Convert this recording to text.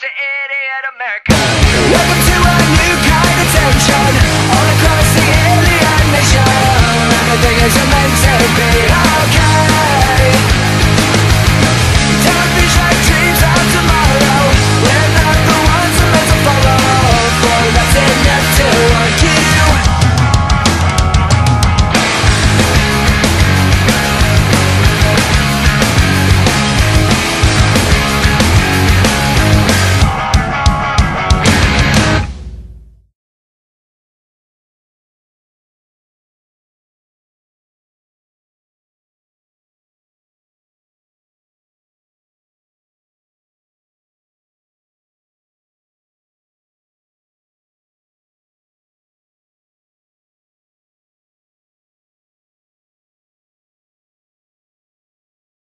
to idiot America.